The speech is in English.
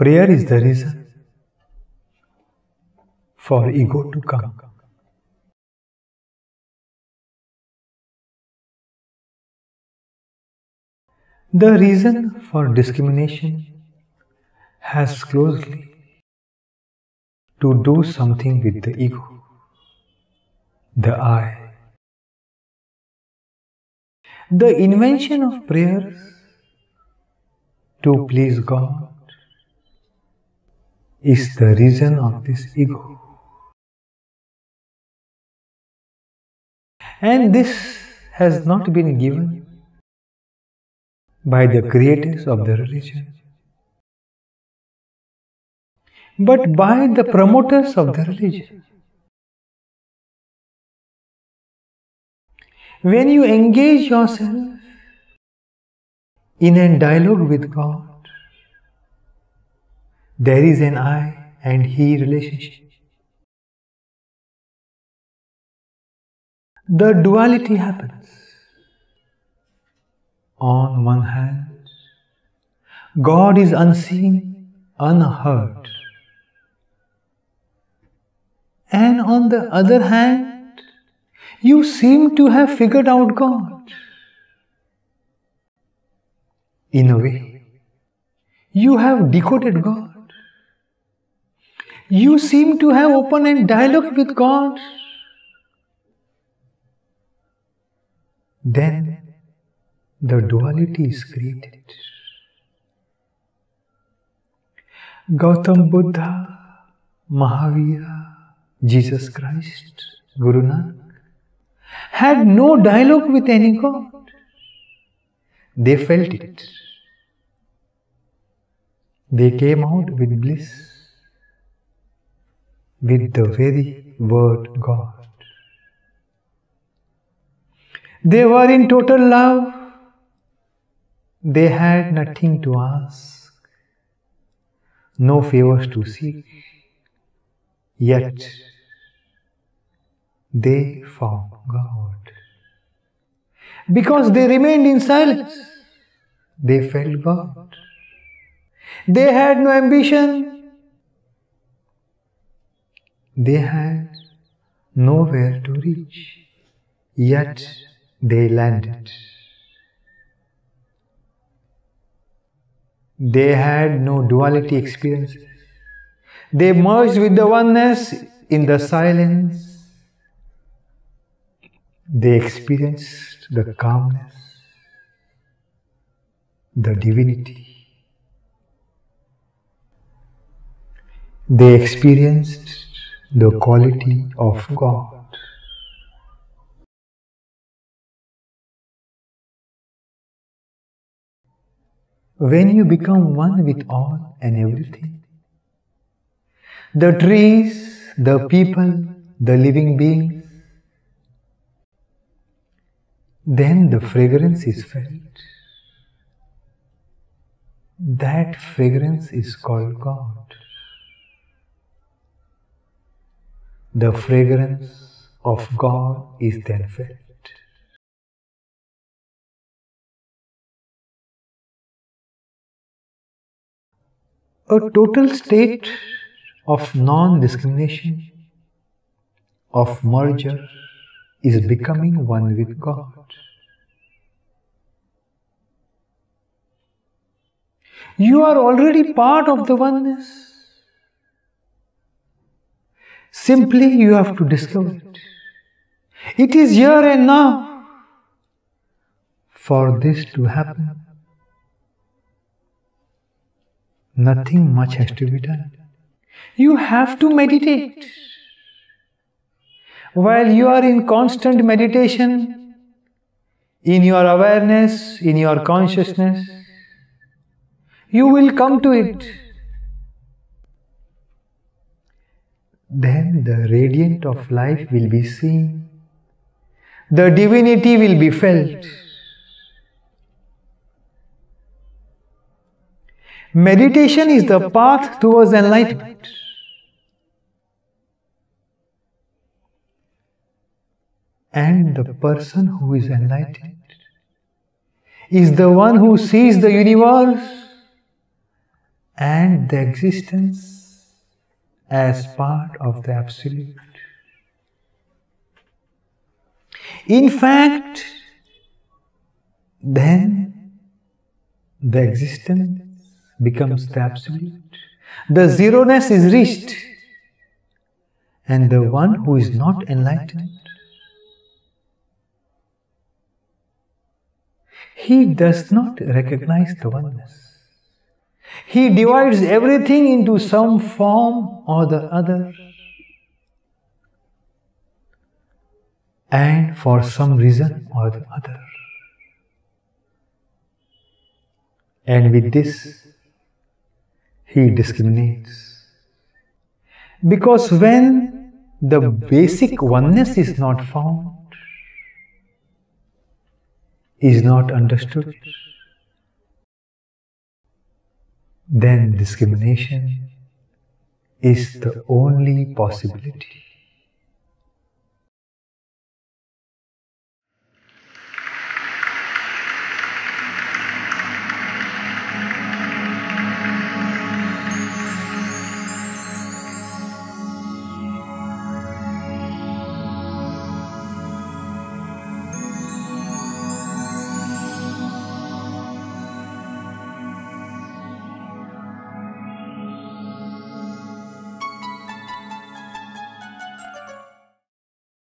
Prayer is the reason for ego to come. The reason for discrimination has closely to do something with the ego, the I. The invention of prayers to please God is the reason of this ego. And this has not been given by the creators of the religion, but by the promoters of the religion. When you engage yourself in a dialogue with God, there is an I and He relationship. The duality happens. On one hand, God is unseen, unheard. And on the other hand, you seem to have figured out God. In a way, you have decoded God. You seem to have opened a dialogue with God. Then the duality is created. Gautam Buddha, Mahavira, Jesus Christ, Guru Nanak had no dialogue with any God. They felt it. They came out with bliss, with the very word God. They were in total love they had nothing to ask, no favors to seek, yet they found God. Because they remained in silence, they felt God. They had no ambition, they had nowhere to reach, yet they landed. They had no duality experience. They merged with the oneness in the silence. They experienced the calmness, the divinity. They experienced the quality of God. when you become one with all and everything. The trees, the people, the living beings, then the fragrance is felt. That fragrance is called God. The fragrance of God is then felt. a total state of non discrimination, of merger, is becoming one with God. You are already part of the oneness. Simply you have to discover it. It is here and now. For this to happen, Nothing much has to be done. You have to meditate. While you are in constant meditation, in your awareness, in your consciousness, you will come to it. Then the radiant of life will be seen. The divinity will be felt. Meditation is the path towards enlightenment. And the person who is enlightened is the one who sees the universe and the existence as part of the Absolute. In fact, then the existence becomes the Absolute. The zeroness is reached, and the one who is not enlightened he does not recognize the oneness. He divides everything into some form or the other. And for some reason or the other. And with this, he discriminates. Because when the basic oneness is not found, is not understood, then discrimination is the only possibility.